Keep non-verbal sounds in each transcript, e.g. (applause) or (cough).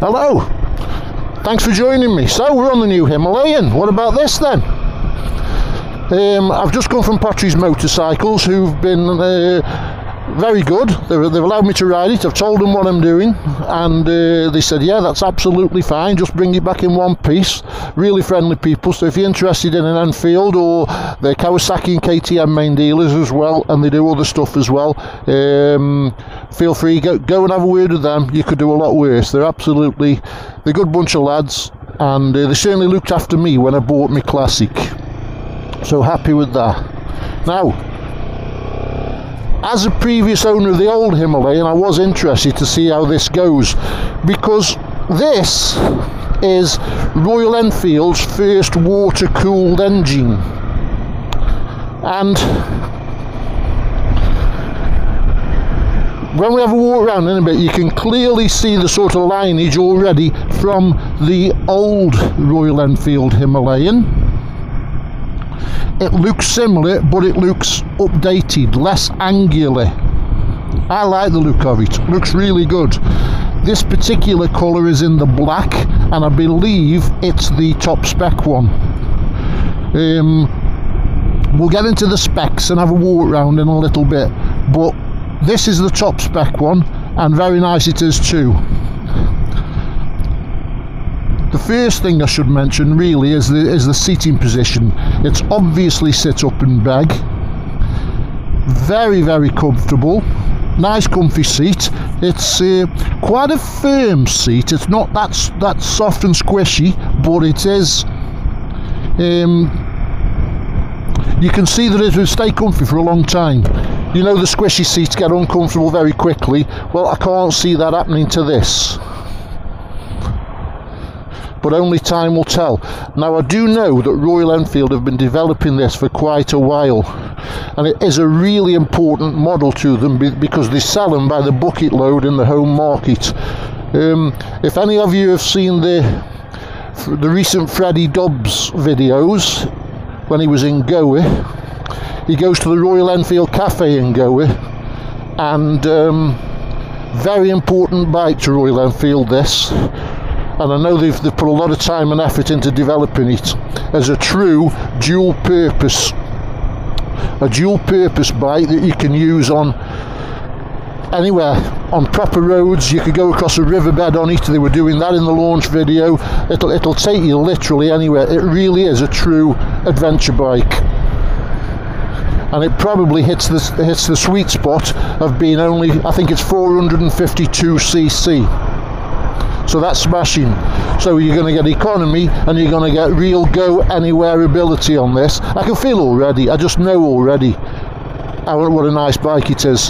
Hello. Thanks for joining me. So we're on the new Himalayan. What about this then? Um, I've just come from Potteries Motorcycles, who've been uh, very good. They've, they've, allowed me to ride it. I've told them what I'm doing, and uh, they said, "Yeah, that's absolutely fine. Just bring it back in one piece." Really friendly people. So if you're interested in an Enfield or the Kawasaki and KTM main dealers as well, and they do other stuff as well, um, feel free go go and have a word with them. You could do a lot worse. They're absolutely they're a good bunch of lads, and uh, they certainly looked after me when I bought my Classic. So happy with that. Now as a previous owner of the old Himalayan, I was interested to see how this goes because this is Royal Enfield's first water cooled engine. And when we have a walk around in a bit, you can clearly see the sort of lineage already from the old Royal Enfield Himalayan it looks similar but it looks updated less angular. I like the look of it. Looks really good. This particular colour is in the black and I believe it's the top spec one. Um, we'll get into the specs and have a walk around in a little bit but this is the top spec one and very nice it is too the first thing I should mention really is the, is the seating position. It's obviously sit up and beg. Very, very comfortable. Nice comfy seat. It's uh, quite a firm seat. It's not that, that soft and squishy, but it is... Um, you can see that it will stay comfy for a long time. You know the squishy seats get uncomfortable very quickly. Well, I can't see that happening to this but only time will tell. Now, I do know that Royal Enfield have been developing this for quite a while, and it is a really important model to them because they sell them by the bucket load in the home market. Um, if any of you have seen the the recent Freddie Dobbs videos when he was in Goa, he goes to the Royal Enfield Cafe in Goa, and um, very important bike to Royal Enfield. This and I know they've, they've put a lot of time and effort into developing it as a true dual purpose a dual purpose bike that you can use on anywhere on proper roads. You could go across a riverbed on it. They were doing that in the launch video. It'll it'll take you literally anywhere. It really is a true adventure bike. And it probably hits the hits the sweet spot of being only I think it's 452 cc so that's smashing. So you're going to get economy and you're going to get real go anywhere ability on this. I can feel already. I just know already what a nice bike it is.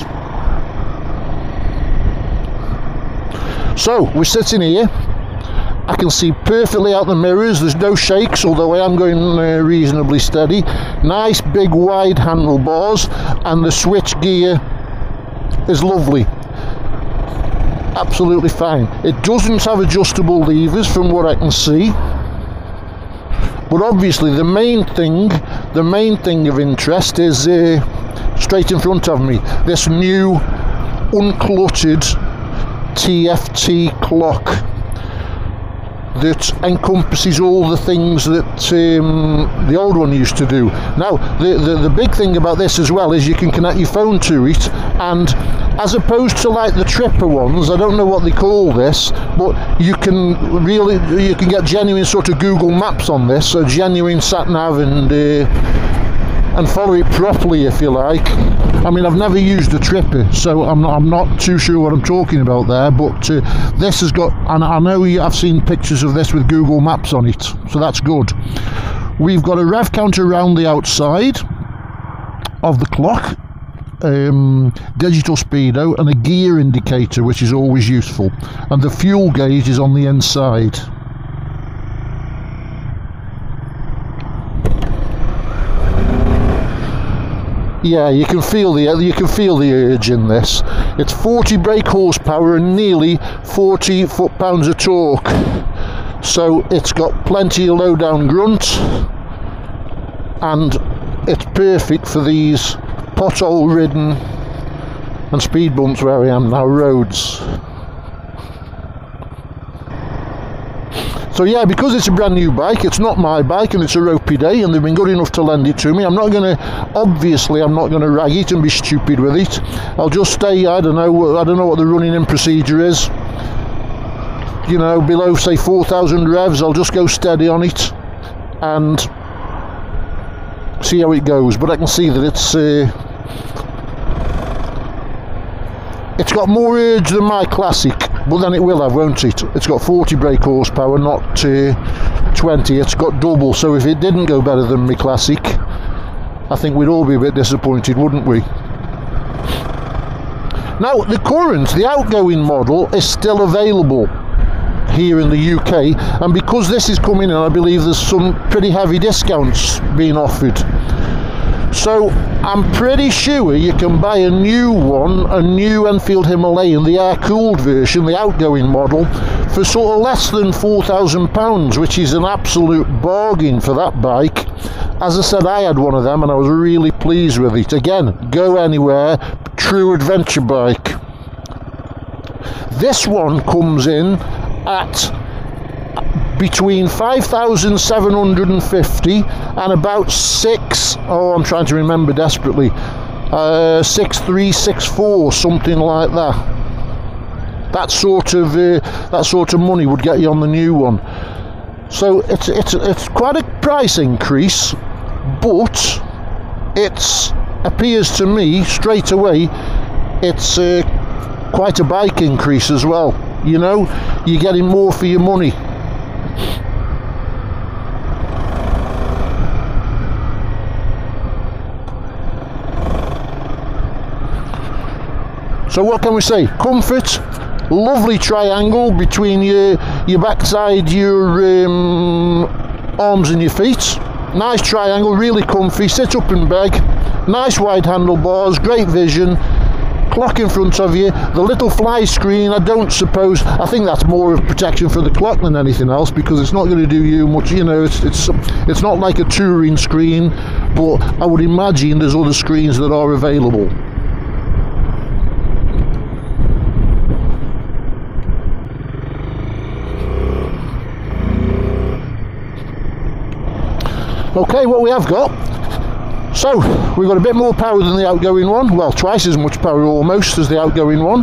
So we're sitting here. I can see perfectly out the mirrors. There's no shakes although I am going uh, reasonably steady. Nice big wide handlebars and the switch gear is lovely absolutely fine. It doesn't have adjustable levers from what I can see. But obviously the main thing, the main thing of interest is uh, straight in front of me, this new uncluttered TFT clock that encompasses all the things that um, the old one used to do. Now, the, the, the big thing about this as well is you can connect your phone to it, and as opposed to like the Tripper ones, I don't know what they call this, but you can really you can get genuine sort of Google Maps on this, a genuine sat nav and. Uh, and follow it properly if you like. I mean, I've never used a tripper, so I'm not, I'm not too sure what I'm talking about there, but uh, this has got, and I know I've seen pictures of this with Google Maps on it, so that's good. We've got a rev counter around the outside of the clock, um, digital speedo and a gear indicator which is always useful and the fuel gauge is on the inside yeah you can feel the you can feel the urge in this. It's 40 brake horsepower and nearly 40 foot-pounds of torque. So it's got plenty of low down grunt and it's perfect for these pothole ridden and speed bumps where I am. Now roads So yeah, because it's a brand new bike, it's not my bike and it's a ropey day and they've been good enough to lend it to me. I'm not going to, obviously I'm not going to rag it and be stupid with it. I'll just stay, I don't know, I don't know what the running in procedure is. You know, below say 4,000 revs, I'll just go steady on it and see how it goes. But I can see that it's uh, it's got more urge than my classic, but then it will have, won't it? It's got 40 brake horsepower, not uh, 20. It's got double, so if it didn't go better than my classic, I think we'd all be a bit disappointed, wouldn't we? Now, the current, the outgoing model, is still available here in the UK, and because this is coming in, I believe there's some pretty heavy discounts being offered. So I'm pretty sure you can buy a new one, a new Enfield Himalayan, the air-cooled version, the outgoing model, for sort of less than £4,000, which is an absolute bargain for that bike. As I said, I had one of them and I was really pleased with it. Again, go anywhere, true adventure bike. This one comes in at between 5,750 and about 6 oh I'm trying to remember desperately uh, 6364 something like that. That sort of uh, that sort of money would get you on the new one. So it's it's it's quite a price increase but it appears to me straight away it's uh, quite a bike increase as well. You know you're getting more for your money So what can we say? Comfort, lovely triangle between your your backside, your um, arms and your feet. Nice triangle, really comfy. Sit up in bed. Nice wide handlebars, great vision. Clock in front of you. The little fly screen. I don't suppose. I think that's more of protection for the clock than anything else because it's not going to do you much. You know, it's it's it's not like a touring screen, but I would imagine there's other screens that are available. Okay, what we have got. So, we've got a bit more power than the outgoing one. Well, twice as much power almost as the outgoing one.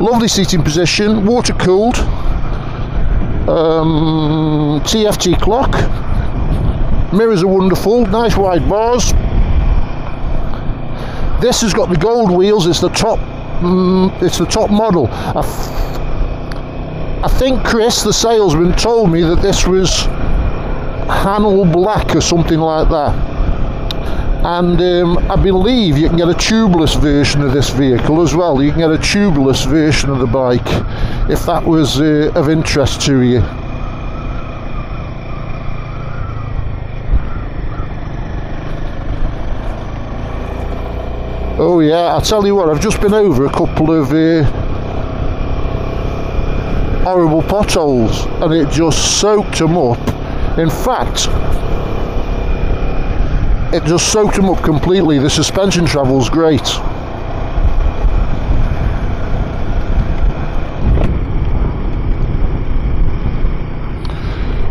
Lovely seating position, water cooled. Um, TFT clock. Mirrors are wonderful, nice wide bars. This has got the gold wheels. It's the top. Um, it's the top model. I, I think Chris, the salesman, told me that this was Hanle Black or something like that. And um, I believe you can get a tubeless version of this vehicle as well. You can get a tubeless version of the bike if that was uh, of interest to you. Oh yeah, I'll tell you what, I've just been over a couple of uh, horrible potholes and it just soaked them up in fact, it just soaked them up completely. The suspension travel's great.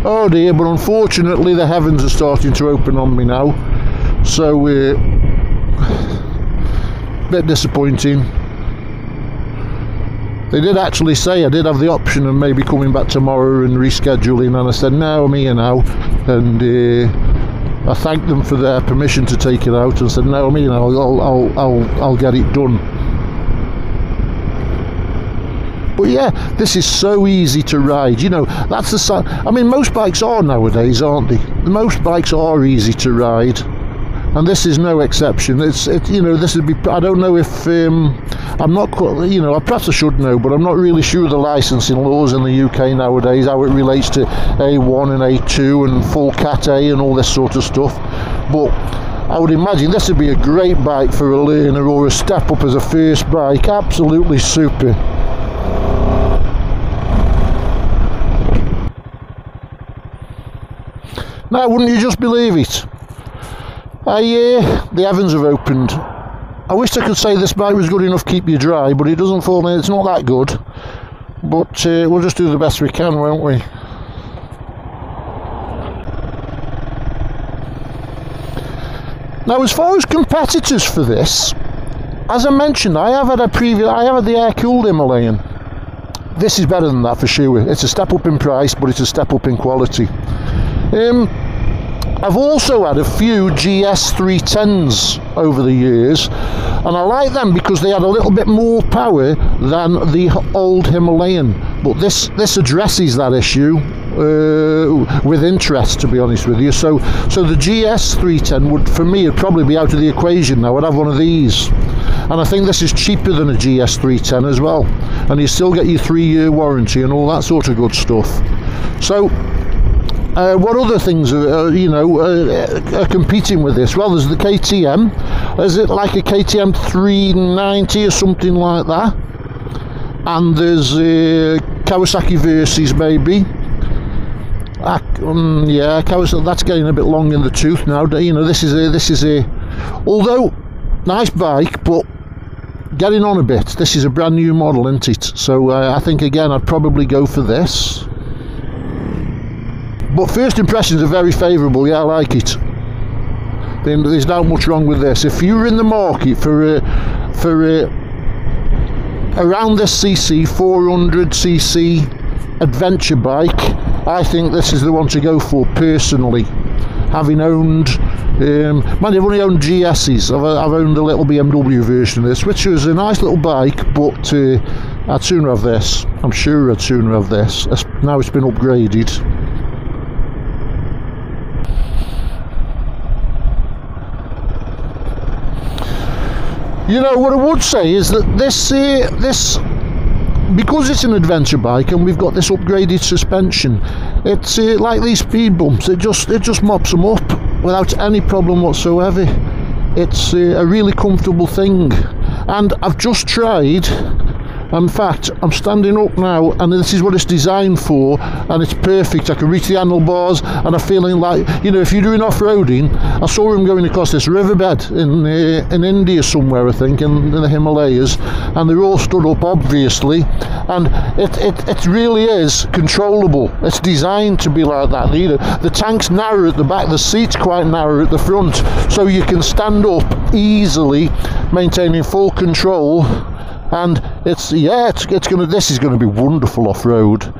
Oh dear, but unfortunately the heavens are starting to open on me now. So, uh, (sighs) bit disappointing. They did actually say I did have the option of maybe coming back tomorrow and rescheduling, and I said no, I'm here now, and uh, I thanked them for their permission to take it out, and said no, I'm here now. I'll I'll I'll, I'll get it done. But yeah, this is so easy to ride. You know, that's the. I mean, most bikes are nowadays, aren't they? Most bikes are easy to ride and this is no exception. It's it, you know this would be. I don't know if um, I'm not quite. You know, I perhaps I should know, but I'm not really sure the licensing laws in the UK nowadays how it relates to A1 and A2 and full Cat A and all this sort of stuff. But I would imagine this would be a great bike for a learner or a step up as a first bike. Absolutely super. Now, wouldn't you just believe it? I, uh, the heavens have opened. I wish I could say this bike was good enough to keep you dry, but it doesn't fall in. It's not that good. But uh, we'll just do the best we can, won't we? Now, as far as competitors for this, as I mentioned, I have had a previous, I have had the air-cooled Himalayan. This is better than that for sure. It's a step up in price, but it's a step up in quality. Um, I've also had a few GS310s over the years, and I like them because they had a little bit more power than the old Himalayan. But this this addresses that issue uh, with interest, to be honest with you. So so the GS310 would, for me, would probably be out of the equation now. I'd have one of these, and I think this is cheaper than a GS310 as well, and you still get your three-year warranty and all that sort of good stuff. So uh, what other things are, uh, you know uh, are competing with this? Well, there's the KTM. Is it like a KTM 390 or something like that? And there's uh, Kawasaki Versys maybe. Um, yeah, Kawasaki, that's getting a bit long in the tooth now. You know, this is a this is a although nice bike, but getting on a bit. This is a brand new model, isn't it? So uh, I think again, I'd probably go for this but first impressions are very favourable. Yeah, I like it. There's not much wrong with this. If you're in the market for a, for a, around this CC 400cc adventure bike, I think this is the one to go for personally. Having owned, um, man, I've only owned GSs. I've, I've, owned a little BMW version of this, which was a nice little bike, but uh, I'd sooner have this. I'm sure I'd sooner have this. Now it's been upgraded. You know what I would say is that this uh, this because it's an adventure bike and we've got this upgraded suspension, it's uh, like these speed bumps. It just it just mops them up without any problem whatsoever. It's uh, a really comfortable thing, and I've just tried in fact, I'm standing up now, and this is what it's designed for, and it's perfect. I can reach the handlebars, and I'm feeling like, you know, if you're doing off-roading, I saw him going across this riverbed in uh, in India somewhere, I think, in, in, the Himalayas, and they're all stood up, obviously, and it, it, it really is controllable. It's designed to be like that. You know, the tank's narrow at the back, the seat's quite narrow at the front, so you can stand up easily, maintaining full control and it's yeah it's, it's gonna this is gonna be wonderful off-road.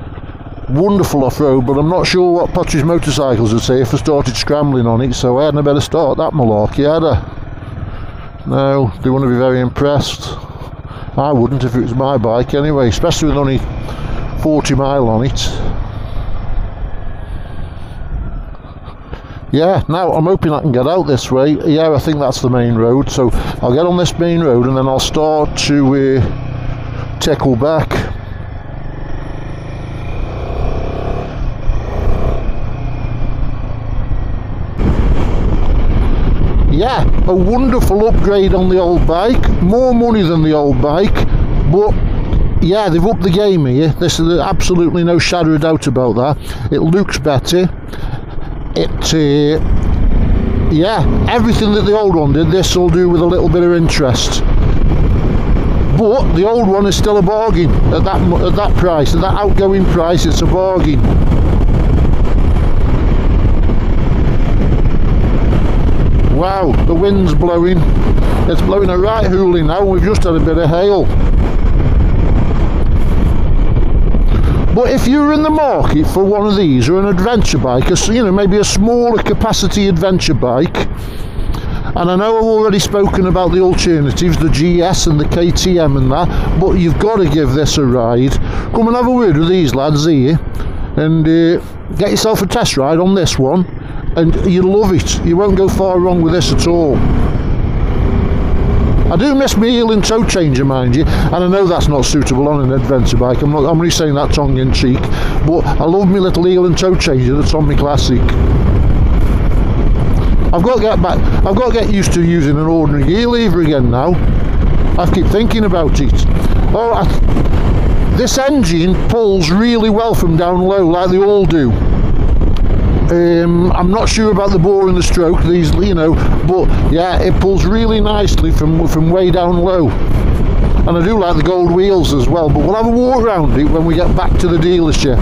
Wonderful off-road but I'm not sure what Potter's motorcycles would say if I started scrambling on it so I hadn't better start that malarkey had I? No they wouldn't be very impressed. I wouldn't if it was my bike anyway especially with only 40 mile on it yeah now I'm hoping I can get out this way. Yeah I think that's the main road. So I'll get on this main road and then I'll start to uh, tickle back. Yeah a wonderful upgrade on the old bike. More money than the old bike but yeah they've upped the game here. There's absolutely no shadow of doubt about that. It looks better it uh, yeah everything that the old one did this will do with a little bit of interest. But the old one is still a bargain at that at that price at that outgoing price it's a bargain. Wow the wind's blowing. It's blowing a right hoolie now we've just had a bit of hail But if you're in the market for one of these or an adventure bike, a, you know, maybe a smaller capacity adventure bike, and I know I've already spoken about the alternatives, the GS and the KTM and that, but you've got to give this a ride. Come and have a word with these lads here and uh, get yourself a test ride on this one, and you'll love it. You won't go far wrong with this at all. I do miss my heel and toe changer, mind you, and I know that's not suitable on an adventure bike. I'm not. I'm only saying that tongue in cheek, but I love my little heel and toe changer that's on my classic. I've got to get back. I've got to get used to using an ordinary gear lever again now. I keep thinking about it. Oh, I, this engine pulls really well from down low, like they all do. Um, I'm not sure about the bore and the stroke, these, you know, but yeah, it pulls really nicely from from way down low. And I do like the gold wheels as well, but we'll have a walk around it when we get back to the dealership.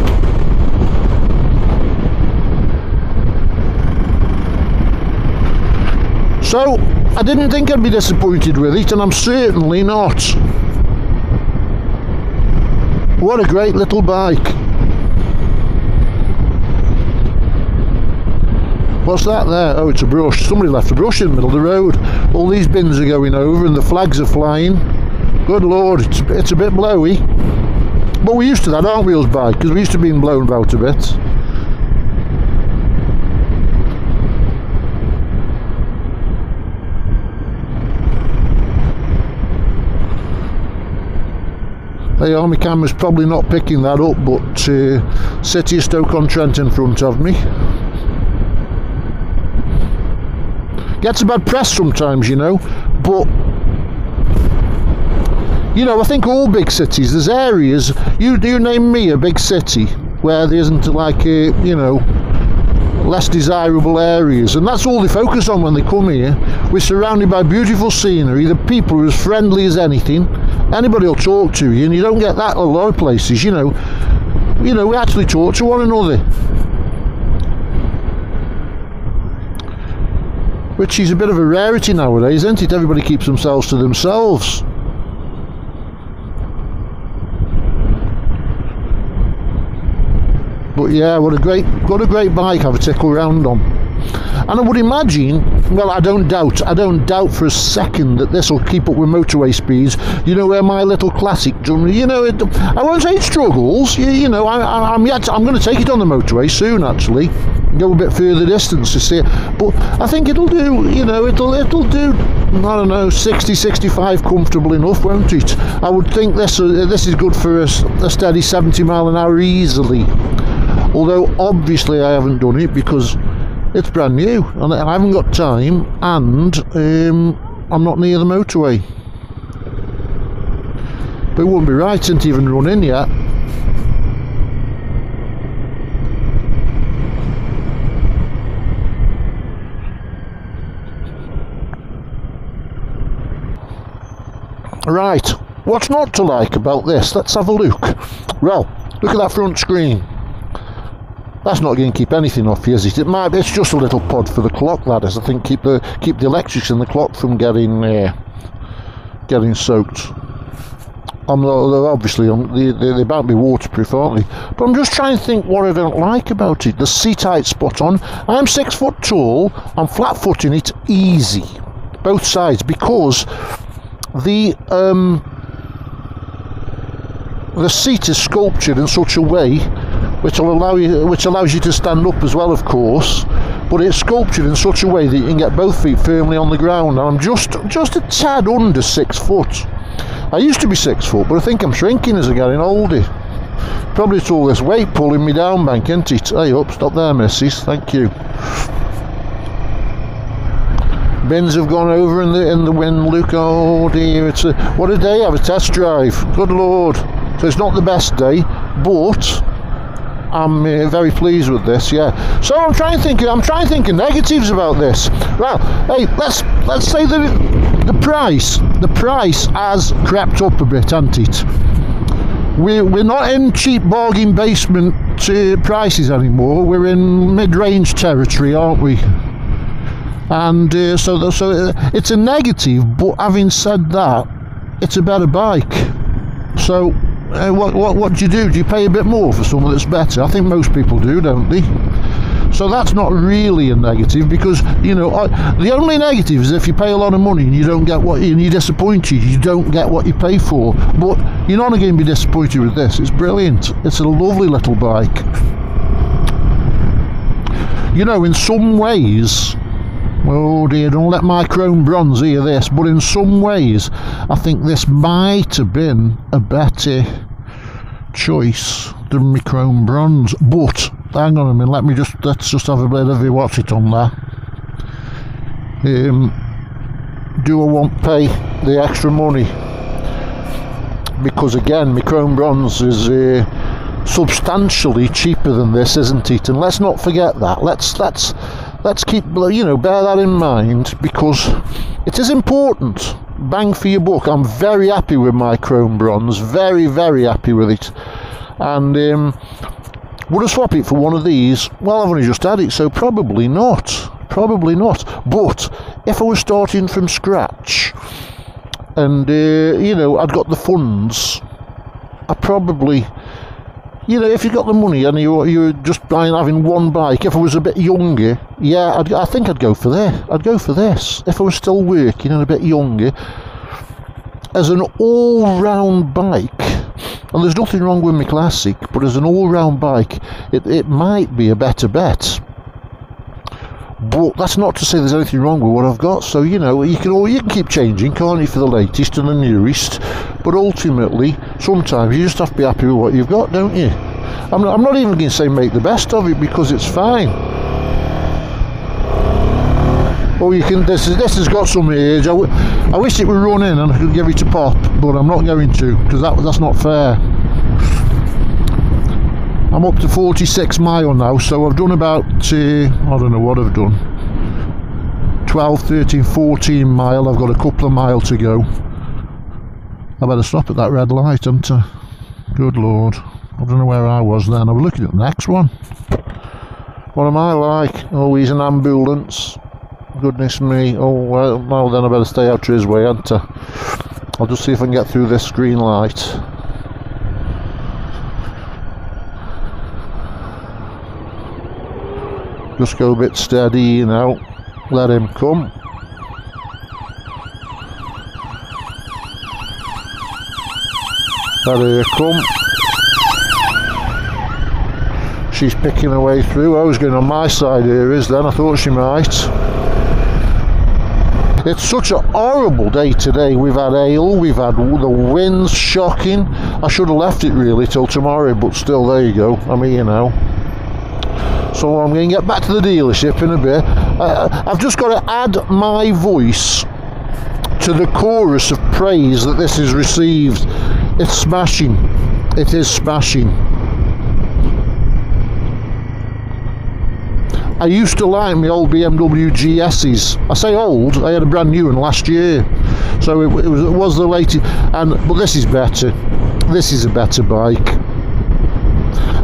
So I didn't think I'd be disappointed with it, and I'm certainly not. What a great little bike. What's that there? Oh, it's a brush. Somebody left a brush in the middle of the road. All these bins are going over and the flags are flying. Good lord, it's, it's a bit blowy. But we're used to that, aren't we, us bike? Because we used to being blown about a bit. The army camera's probably not picking that up, but uh, City of Stoke-on-Trent in front of me. Gets a bad press sometimes, you know, but you know, I think all big cities, there's areas. You you name me a big city where there isn't like a, you know, less desirable areas, and that's all they focus on when they come here. We're surrounded by beautiful scenery. The people are as friendly as anything. Anybody will talk to you, and you don't get that a lot of places. You know, you know, we actually talk to one another. Which is a bit of a rarity nowadays, isn't it? Everybody keeps themselves to themselves. But yeah, what a great, what a great bike! Have a tickle round on. And I would imagine, well, I don't doubt, I don't doubt for a second that this will keep up with motorway speeds. You know where my little classic, you know, it, I won't say it struggles. You, you know, I, am yet, I'm going to take it on the motorway soon, actually, go a bit further distance to see it. But I think it'll do, you know, it'll, it'll do. I don't know, 60, 65 comfortable enough, won't it? I would think this, uh, this is good for a, a steady 70 mile an hour easily although obviously I haven't done it because it's brand new and I haven't got time and um, I'm not near the motorway but it wouldn't be right since even run in yet Right, what's not to like about this? Let's have a look. Well, look at that front screen. That's not going to keep anything off you, is it? It might. It's just a little pod for the clock, is. I think keep the keep the electrics in the clock from getting uh, getting soaked. I'm obviously they, they, they might be waterproof, aren't they? But I'm just trying to think what I don't like about it. The seat height spot on. I'm six foot tall. I'm flat footing it easy, both sides, because the um, the seat is sculptured in such a way which will allow you, which allows you to stand up as well, of course. But it's sculptured in such a way that you can get both feet firmly on the ground. And I'm just just a tad under six foot. I used to be six foot, but I think I'm shrinking as I'm getting older. Probably it's all this weight pulling me down, bank, isn't it? Hey up, stop there, missus. Thank you. Bins have gone over in the in the wind. Look, oh dear! It's a what a day! Have a test drive. Good lord! So it's not the best day, but I'm uh, very pleased with this. Yeah. So I'm trying to think. I'm trying to think of negatives about this. Well, hey, let's let's say the the price. The price has crept up a bit, hasn't it? We're, we're not in cheap bargain basement uh, prices anymore. We're in mid-range territory, aren't we? And uh, so, the, so uh, it's a negative. But having said that, it's a better bike. So uh, what, what, what do you do? Do you pay a bit more for something that's better? I think most people do, don't they? So that's not really a negative because you know the only negative is if you pay a lot of money and you don't get what and you're disappointed. You don't get what you pay for. But you're not going to be disappointed with this. It's brilliant. It's a lovely little bike. You know, in some ways, oh dear, don't let my chrome bronze hear this, but in some ways, I think this might have been a better choice than my chrome bronze. But hang on a minute, let me just let's just have a bit of a watch it on there. Um, do I want to pay the extra money? Because again, my chrome bronze is uh, substantially cheaper than this, isn't it? And let's not forget that. Let's let's let's keep you know bear that in mind because it is important. Bang for your buck. I'm very happy with my chrome bronze. Very very happy with it. And um, would I swap it for one of these? Well I've only just had it so probably not. Probably not. But if I was starting from scratch and, uh, you know, I'd got the funds, I probably, you know, if you got the money and you you're just buying having one bike, if I was a bit younger, yeah, I'd, I think I'd go for this. I'd go for this if I was still working and a bit younger. As an all-round bike, and there's nothing wrong with my classic, but as an all-round bike, it, it might be a better bet. But that's not to say there's anything wrong with what I've got. So you know, you can all you can keep changing, can't you, for the latest and the newest. But ultimately, sometimes you just have to be happy with what you've got, don't you? I'm not, I'm not even going to say make the best of it because it's fine. Oh, you can. This this has got some age. I, w- I wish it would run in and I could give it a pop, but I'm not going to because that that's not fair. I'm up to 46 mile now, so I've done about, uh, I don't know what I've done, 12, 13, 14 mile. I've got a couple of mile to go. I better stop at that red light, haven't I? Good lord. I don't know where I was then. I was looking at the next one. What am I like? Oh, he's an ambulance. Goodness me. Oh, well, now then I better stay out of his way, hadn't I? I'll just see if I can get through this green light. Just go a bit steady, you know. Let him come. Let her come. She's picking her way through. I was going on my side here is then. I thought she might. It's such a horrible day today. We've had hail, we've had the winds shocking. I should have left it really till tomorrow, but still, there you go. I'm here now. So I'm going to get back to the dealership in a bit. Uh, I've just got to add my voice to the chorus of praise that this has received. It's smashing. It is smashing. I used to like my old BMW GS's. I say old, I had a brand new one last year. So it, it, was, it was the latest, and but this is better. This is a better bike.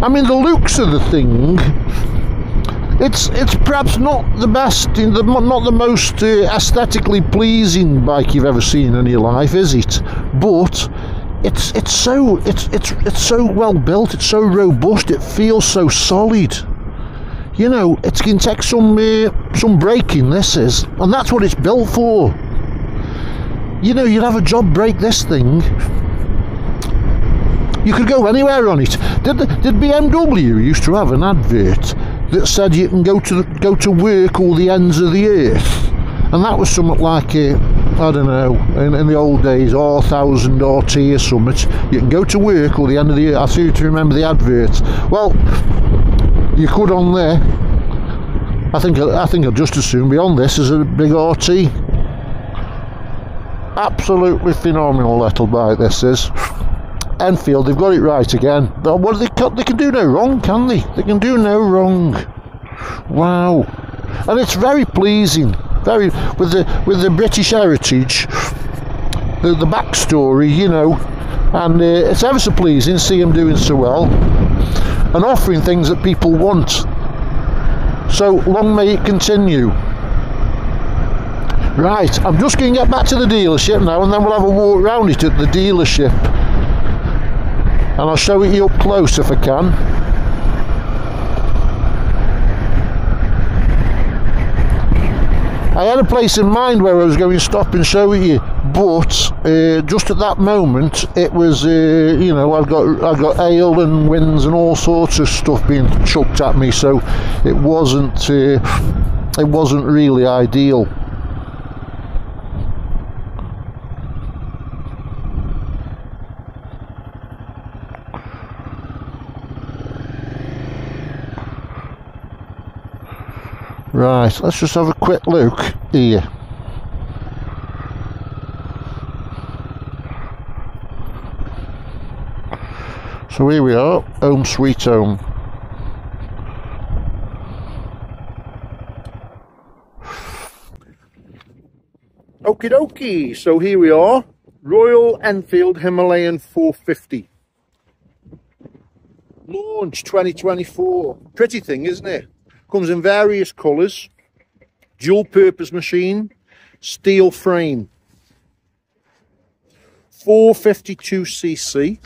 I mean, the looks of the thing it's it's perhaps not the best, the, not the most uh, aesthetically pleasing bike you've ever seen in your life, is it? But it's it's so it's it's it's so well built. It's so robust. It feels so solid. You know, it can take some uh, some braking. This is, and that's what it's built for. You know, you'd have a job break this thing. You could go anywhere on it. Did did BMW used to have an advert that said you can go to the, go to work all the ends of the earth, and that was something like a, I don't know, in, in the old days, or thousand or T or something. You can go to work all the end of the earth. I seem to remember the advert. Well, you could on there. I think I think I'll just as soon be on this as a big RT. Absolutely phenomenal little bike this is. Enfield, they've got it right again. What they can, they can do no wrong, can they? They can do no wrong. Wow, and it's very pleasing. Very with the with the British heritage, the the backstory, you know, and uh, it's ever so pleasing to see them doing so well and offering things that people want. So long may it continue. Right, I'm just going to get back to the dealership now and then we'll have a walk around it at the dealership and I'll show it you up close if I can. I had a place in mind where I was going to stop and show it you but uh, just at that moment it was uh, you know I've got I've got hail and winds and all sorts of stuff being chucked at me so it wasn't uh, it wasn't really ideal Right, let's just have a quick look here. So here we are, home sweet home. Okie dokie, so here we are, Royal Enfield Himalayan 450. Launch 2024. Pretty thing, isn't it? Comes in various colours. Dual purpose machine. steel frame, 452cc,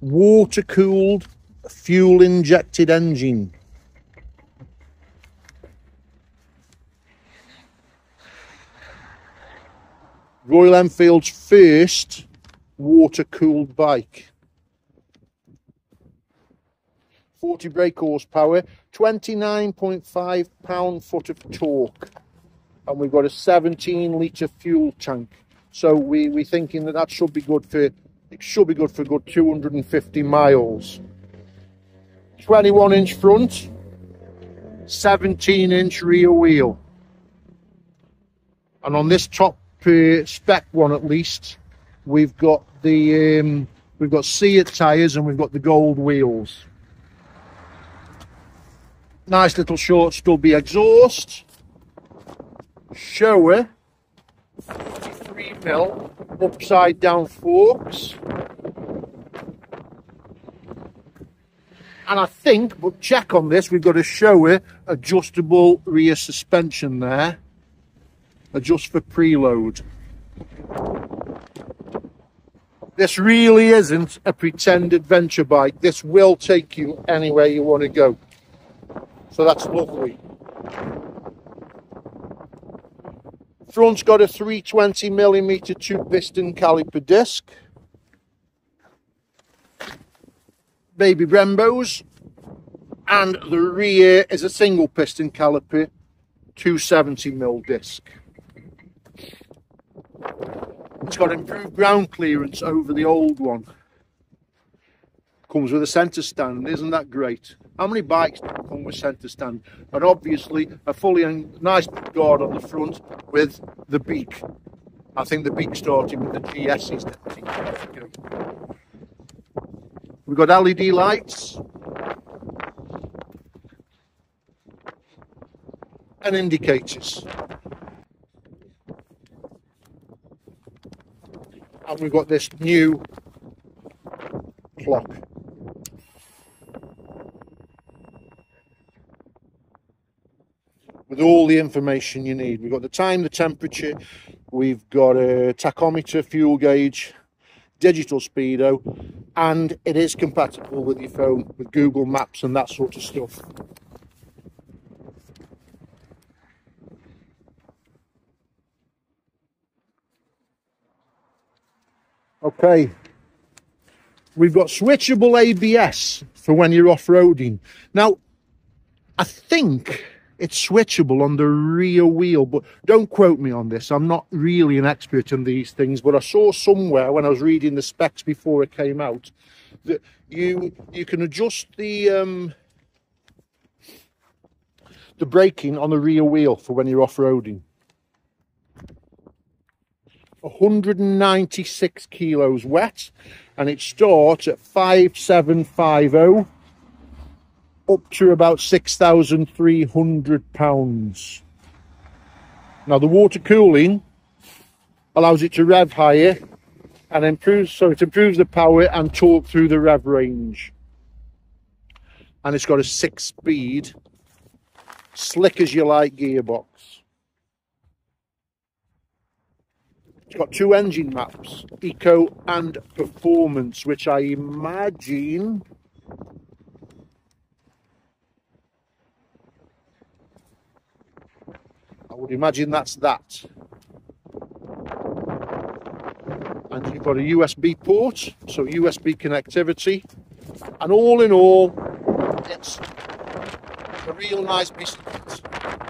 water cooled, fuel injected engine. Royal Enfield's first water cooled bike. 40 brake horsepower, 29.5 pound foot of torque. And we've got a 17 litre fuel tank. So we, we're thinking that that should be good for, it should be good for good 250 miles. 21 inch front, 17 inch rear wheel. And on this top uh, spec one at least, we've got the um, we've got CEAT tyres and we've got the gold wheels. Nice little short stubby exhaust. Showa 43 mil upside down forks. And I think, but check on this, we've got a Showa adjustable rear suspension there. Adjust for preload. This really isn't a pretend adventure bike. This will take you anywhere you want to go. So that's lovely. Front's got a 320 millimeter two piston caliper disc. Baby Brembos. And the rear is a single piston caliper 270 mil disc. It's got improved ground clearance over the old one. Comes with a centre stand, isn't that great? How many bikes come with centre stand? And obviously a fully nice guard on the front with the beak. I think the beak started with the GS's. We've got LED lights. And indicators. And we've got this new clock. With all the information you need. We've got the time, the temperature, we've got a tachometer, fuel gauge, digital speedo, and it is compatible with your phone, with Google Maps and that sort of stuff. Okay, we've got switchable ABS for when you're off-roading. Now, I think it's switchable on the rear wheel, but don't quote me on this. I'm not really an expert in these things, but I saw somewhere when I was reading the specs before it came out that you you can adjust the um, the braking on the rear wheel for when you're off-roading. 196 kilos wet and it starts at 5750 up to about 6,300 pounds. Now the water cooling allows it to rev higher and improves, so it improves the power and torque through the rev range. And it's got a six speed, slick as you like gearbox. It's got two engine maps, Eco and Performance, which I imagine would imagine that's that. And you've got a USB port, so USB connectivity. And all in all, it's a real nice piece of kit.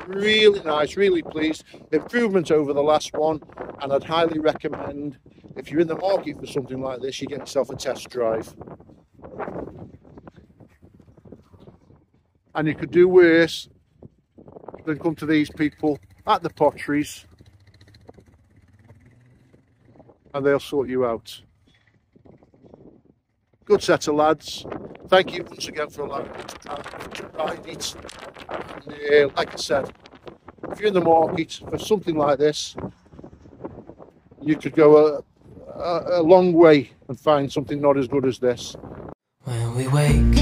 Really nice, really pleased. Improvement over the last one, and I'd highly recommend if you're in the market for something like this, you get yourself a test drive. And you could do worse than come to these people at the potteries and they'll sort you out. Good set of lads. Thank you once again for allowing me to ride it. Uh, like I said, if you're in the market for something like this, you could go a, a, a long way and find something not as good as this. When we wake,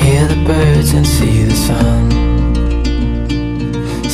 hear the birds and see the sun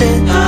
We